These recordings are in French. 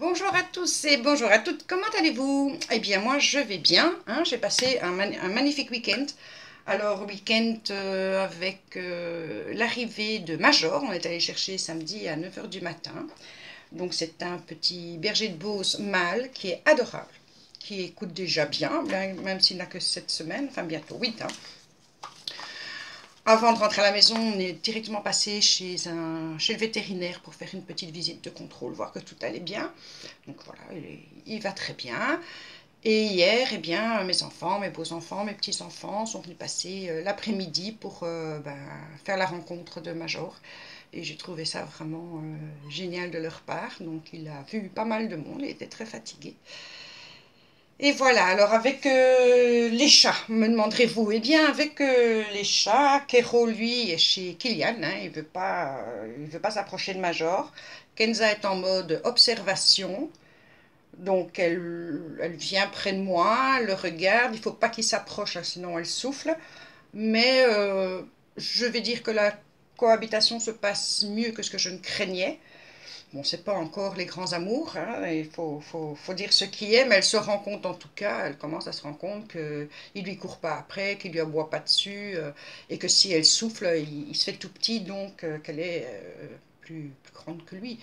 Bonjour à tous et bonjour à toutes, comment allez-vous? Eh bien moi je vais bien, hein. j'ai passé un, magnifique week-end. Alors week-end euh, avec euh, l'arrivée de Major, on est allé chercher samedi à 9h du matin. Donc c'est un petit berger de Beauce mâle qui est adorable, qui écoute déjà bien, même s'il n'a que 7 semaines, enfin bientôt 8 ans. Avant de rentrer à la maison, on est directement passé chez, un, chez le vétérinaire pour faire une petite visite de contrôle, voir que tout allait bien. Donc voilà, il, va très bien. Et hier, eh bien, mes enfants, mes beaux-enfants, mes petits-enfants sont venus passer euh, l'après-midi pour euh, ben, faire la rencontre de Major. Et j'ai trouvé ça vraiment euh, génial de leur part. Donc il a vu pas mal de monde, il était très fatigué. Et voilà, alors avec euh, les chats, me demanderez-vous Eh bien, avec euh, les chats, Kero, lui, est chez Kylian, hein, il ne veut pas s'approcher de Major. Kenza est en mode observation, donc elle, elle vient près de moi, elle le regarde, il ne faut pas qu'il s'approche, hein, sinon elle souffle. Mais euh, je vais dire que la cohabitation se passe mieux que ce que je ne craignais. Bon, c'est pas encore les grands amours, hein, il faut, faut, faut, dire ce qui est, mais elle se rend compte en tout cas, elle commence à se rendre compte qu'il lui court pas après, qu'il lui aboie pas dessus, euh, et que si elle souffle, il, se fait tout petit, donc euh, qu'elle est euh, plus, plus, grande que lui.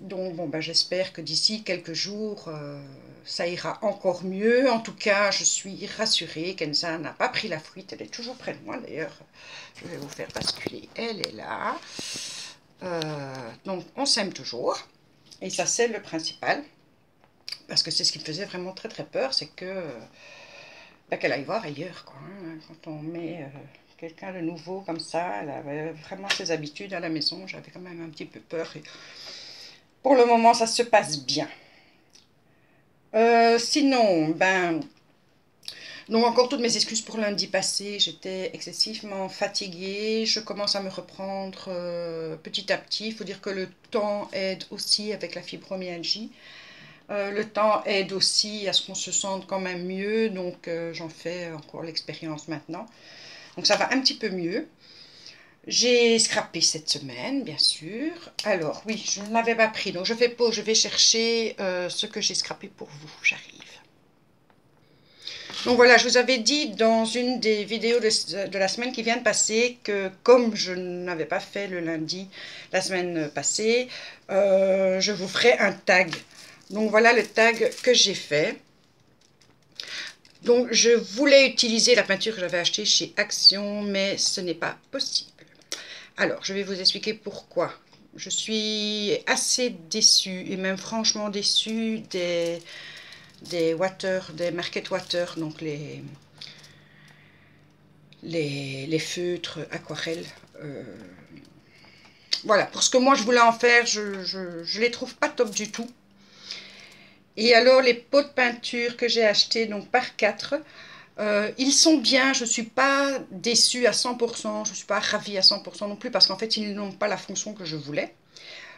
Donc bon, ben, j'espère que d'ici quelques jours, ça ira encore mieux. En tout cas, je suis rassurée, Kenza n'a pas pris la fuite, elle est toujours près de moi d'ailleurs. Je vais vous faire basculer, elle est là. Euh, donc on s'aime toujours. Et ça c'est le principal. Parce que c'est ce qui me faisait vraiment très très peur, c'est que bah, qu'elle aille voir ailleurs. Quoi, hein. Quand on met euh, quelqu'un de nouveau comme ça, elle avait vraiment ses habitudes à la maison, j'avais quand même un petit peu peur. Pour le moment ça se passe bien. Euh, sinon, ben, donc encore toutes mes excuses pour lundi passé, j'étais excessivement fatiguée, je commence à me reprendre euh, petit à petit. Il faut dire que le temps aide aussi avec la fibromyalgie. Euh, le temps aide aussi à ce qu'on se sente quand même mieux, donc euh, j'en fais encore l'expérience maintenant. Donc ça va un petit peu mieux. J'ai scrappé cette semaine, bien sûr. Alors oui, je ne l'avais pas pris, donc je fais pause, je vais chercher ce que j'ai scrappé pour vous. J'arrive. Donc voilà, je vous avais dit dans une des vidéos de, la semaine qui vient de passer que comme je n'avais pas fait le lundi la semaine passée, euh, je vous ferai un tag. Donc voilà le tag que j'ai fait. Donc je voulais utiliser la peinture que j'avais achetée chez Action, mais ce n'est pas possible. Alors, je vais vous expliquer pourquoi. Je suis assez déçue, et même franchement déçue des des water, des market water, donc les, feutres aquarelles. Euh, voilà, pour ce que moi je voulais en faire, je, ne les trouve pas top du tout. Et alors les pots de peinture que j'ai achetés, donc par 4, euh, ils sont bien, je ne suis pas déçue à 100%, je ne suis pas ravie à 100% non plus, parce qu'en fait ils n'ont pas la fonction que je voulais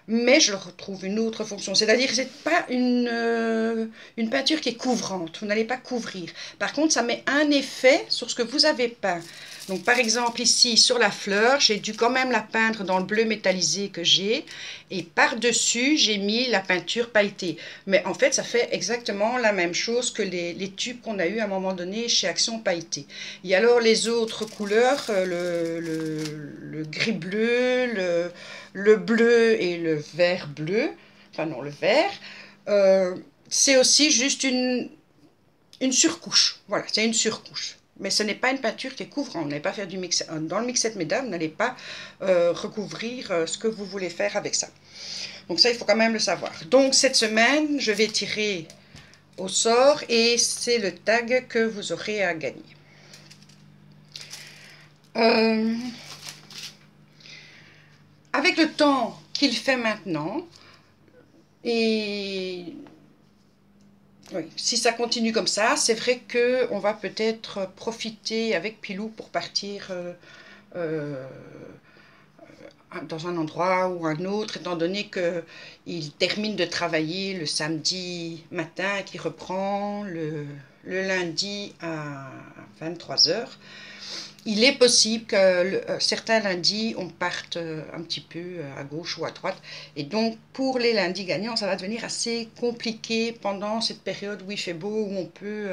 mais je retrouve une autre fonction. C'est-à-dire que ce n'est pas une, euh, une peinture qui est couvrante, vous n'allez pas couvrir. Par contre, ça met un effet sur ce que vous avez peint. Donc par exemple ici sur la fleur, j'ai dû quand même la peindre dans le bleu métallisé que j'ai et par-dessus j'ai mis la peinture pailletée. Mais en fait ça fait exactement la même chose que les, tubes qu'on a eu à un moment donné chez Action Pailleté. Et alors les autres couleurs, euh, le, gris bleu, le, le, bleu et le vert bleu, enfin non le vert, euh, c'est aussi juste une surcouche. Voilà, c'est une surcouche mais ce n'est pas une peinture qui est couvrante. N'allez pas faire du mix. Dans le mixette, mesdames, vous n'allez pas euh, recouvrir euh, ce que vous voulez faire avec ça. Donc ça, il faut quand même le savoir. Donc cette semaine, je vais tirer au sort et c'est le tag que vous aurez à gagner. Euh, avec le temps qu'il fait maintenant, et si ça continue comme ça, c'est vrai qu'on va peut-être profiter avec Pilou pour partir euh, euh, dans un endroit ou un autre, étant donné qu'il termine de travailler le samedi matin et qu'il reprend le, lundi à 23h. Il est possible que euh, certains lundis, on parte euh, un petit peu euh, à gauche ou à droite. Et donc, pour les lundis gagnants, ça va devenir assez compliqué pendant cette période où il fait beau, où on peut...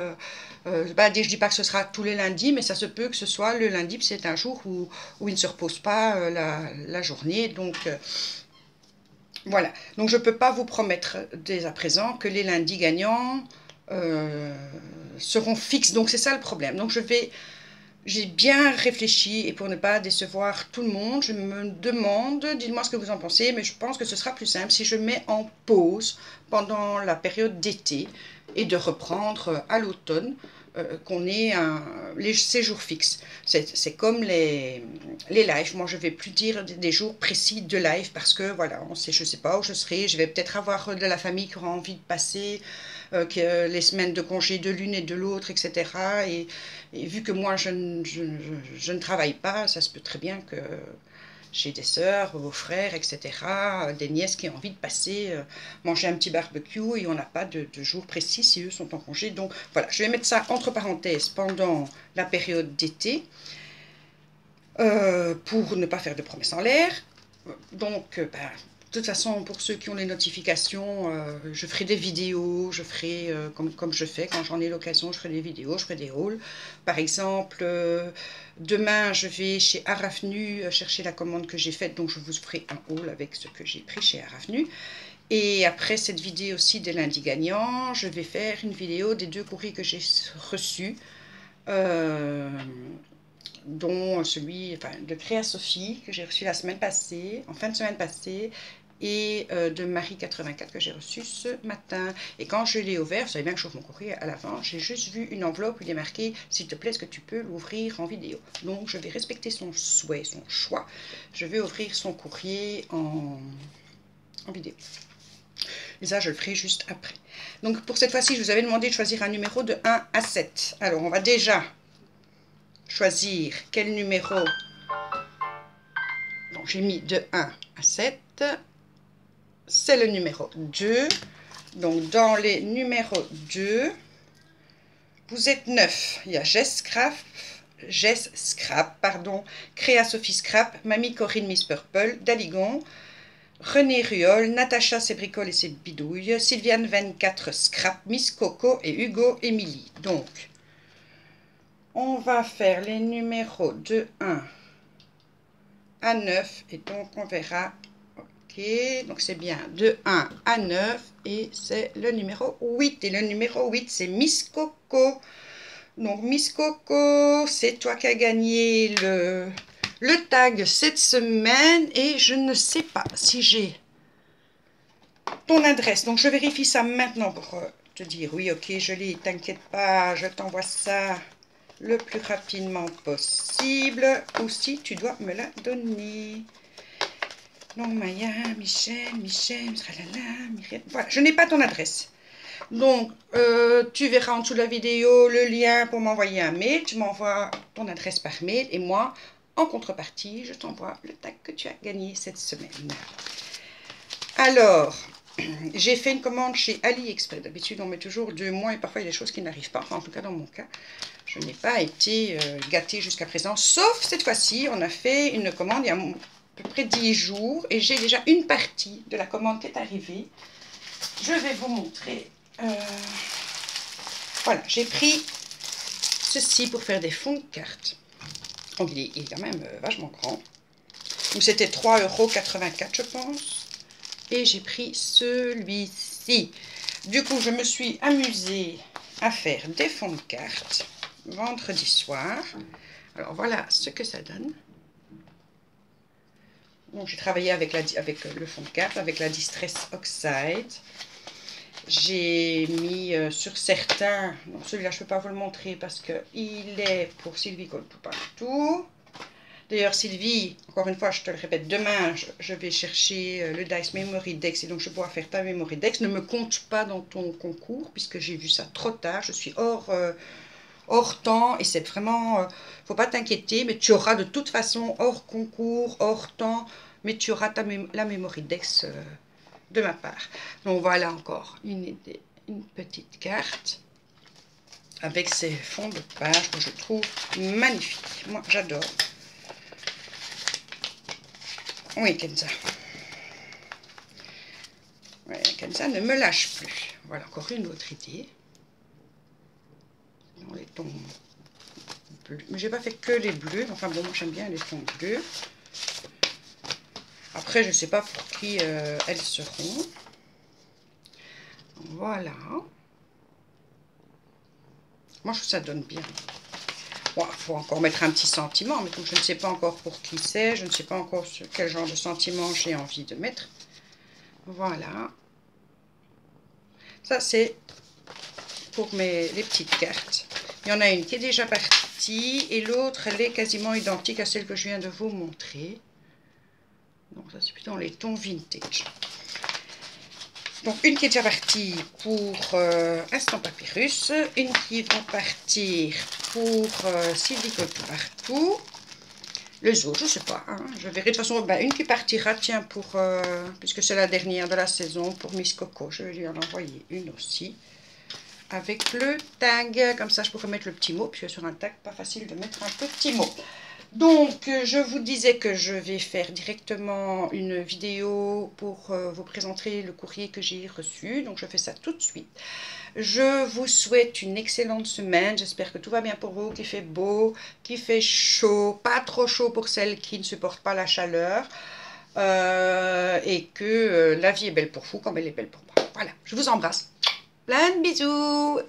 bah, je ne dis pas que ce sera tous les lundis, mais ça se peut que ce soit le lundi, c'est un jour où, où, il ne se repose pas la, la, journée. Donc, voilà. Donc, je ne peux pas vous promettre dès à présent que les lundis gagnants seront fixes. Donc, c'est ça le problème. Donc, je vais j'ai bien réfléchi et pour ne pas décevoir tout le monde, je me demande, dites-moi ce que vous en pensez, mais je pense que ce sera plus simple si je mets en pause pendant la période d'été et de reprendre à l'automne euh, qu'on ait les séjours fixes. C'est comme les, les lives. Moi, je vais plus dire des jours précis de live parce que, voilà, on sait, je ne sais pas où je serai. Je vais peut-être avoir de la famille qui aura envie de passer que les semaines de congé de l'une et de l'autre, etc. Et, vu que moi, je, ne travaille pas, ça se peut très bien que j'ai des sœurs, vos frères, etc., des nièces qui ont envie de passer, euh, manger un petit barbecue et on n'a pas de, jour précis si eux sont en congé. Donc voilà, je vais mettre ça entre parenthèses pendant la période d'été euh, pour ne pas faire de promesses en l'air. Donc, ben, de toute façon, pour ceux qui ont les notifications, euh, je ferai des vidéos, je ferai, euh, comme, comme je fais, quand j'en ai l'occasion, je ferai des vidéos, je ferai des hauls. Par exemple, euh, demain, je vais chez Arafnu chercher la commande que j'ai faite, donc je vous ferai un haul avec ce que j'ai pris chez Arafnu. Et après cette vidéo aussi des lundis gagnants, je vais faire une vidéo des deux courriers que j'ai reçus dont celui enfin, de Créa Sophie que j'ai reçu la semaine passée, en fin de semaine passée, et euh, de Marie84 que j'ai reçu ce matin. Et quand je l'ai ouvert, vous savez bien que je mon courrier à l'avant, j'ai juste vu une enveloppe où il est marqué « S'il te plaît, est-ce que tu peux l'ouvrir en vidéo ?» Donc, je vais respecter son souhait, son choix. Je vais ouvrir son courrier en, en vidéo. Et ça, je le ferai juste après. Donc, pour cette fois-ci, je vous avais demandé de choisir un numéro de 1 à 7. Alors, on va déjà choisir quel numéro? Donc j'ai mis de 1 à 7. C'est le numéro 2. Donc dans les numéros 2, vous êtes 9. Il y a Jess Scrap, Jess Scrap, pardon, Créa Sophie Scrap, Mamie Corinne Miss Purple, Daligon, René Ruol, Natacha ses bricoles et ses bidouilles, Sylviane 24 Scrap, Miss Coco et Hugo Émilie. Donc, on va faire les numéros de 1 à 9 et donc on verra. Ok donc c'est bien. De 1 à 9 et c'est le numéro 8 et le numéro 8 c'est Miss Coco. Donc Miss Coco c'est toi qui as gagné le, tag cette semaine et je ne sais pas si j'ai ton adresse. Donc je vérifie ça maintenant pour te dire. Oui ok je l'ai. T'inquiète pas je t'envoie ça le plus rapidement possible. Ou si tu dois me la donner. Non, Maya, Michel, Michel, Michel, Voilà, je n'ai pas ton adresse. Donc, euh, tu verras en dessous de la vidéo le lien pour m'envoyer un mail. Tu m'envoies ton adresse par mail et moi, en contrepartie, je t'envoie le tag que tu as gagné cette semaine. Alors, j'ai fait une commande chez AliExpress. D'habitude, on met toujours deux mois et parfois il y a des choses qui n'arrivent pas. en tout cas, dans mon cas, je n'ai pas été euh, gâtée jusqu'à présent. Sauf cette fois-ci, on a fait une commande il y a à peu près 10 jours et j'ai déjà une partie de la commande qui est arrivée. Je vais vous montrer. Euh, voilà, j'ai pris ceci pour faire des fonds de carte. Donc, il est, quand même euh, vachement grand. C'était 3,84€, je pense. Et j'ai pris celui-ci. Du coup, je me suis amusée à faire des fonds de carte vendredi soir. Alors voilà ce que ça donne. Donc j'ai travaillé avec, la, avec le fond de carte, avec la Distress Oxide. J'ai mis euh, sur certains, celui-là je ne peux pas vous le montrer parce qu'il est pour Sylvie tout partout. D'ailleurs Sylvie, encore une fois je te le répète, demain je, vais chercher euh, le Dice Memory Dex et donc je pourrai faire ta Memory Dex. Ne me compte pas dans ton concours puisque j'ai vu ça trop tard, je suis hors... Euh, temps, et c'est vraiment, euh, faut pas t'inquiéter, mais tu auras de toute façon hors concours, hors temps, mais tu auras ta la mémoire Dex de ma part. Donc voilà encore une, une petite carte. avec ces fonds de page que je trouve magnifiques. Moi, j'adore. Oui, Kenza. Kenza ne me lâche plus. Voilà, encore une autre idée. Les tons bleus. Mais j'ai pas fait que les bleus. Enfin bon, moi j'aime bien les tons bleus. Après, je ne sais pas pour qui euh, elles seront. Voilà. Moi, je trouve que ça donne bien. Il faut encore mettre un petit sentiment, mais comme je ne sais pas encore pour qui c'est, je ne sais pas encore quel genre de sentiment j'ai envie de mettre. Voilà. Ça, c'est pour mes, les petites cartes. Il y en a une qui est déjà partie et l'autre, elle est quasiment identique à celle que je viens de vous montrer. Donc ça, c'est plutôt les tons vintage. Donc une qui est déjà partie pour euh, Instant Papyrus, une qui va partir pour euh, partout. Les autres, je ne sais pas, hein. je verrai de toute façon, ben, une qui partira, tiens, pour, euh, puisque c'est la dernière de la saison, pour Miss Coco, je vais lui en envoyer une aussi, avec le tag, comme ça je pourrais mettre le petit mot, puisque sur un tag, pas facile de mettre un petit mot. Donc, euh, je vous disais que je vais faire directement une vidéo pour euh, vous présenter le courrier que j'ai reçu. Donc, je fais ça tout de suite. Je vous souhaite une excellente semaine. J'espère que tout va bien pour vous, qu'il fait beau, qu'il fait chaud, pas trop chaud pour celles qui ne supportent pas la chaleur. Euh, et que la vie est belle pour vous comme elle est belle pour moi. Voilà, je vous embrasse. Plein de bisous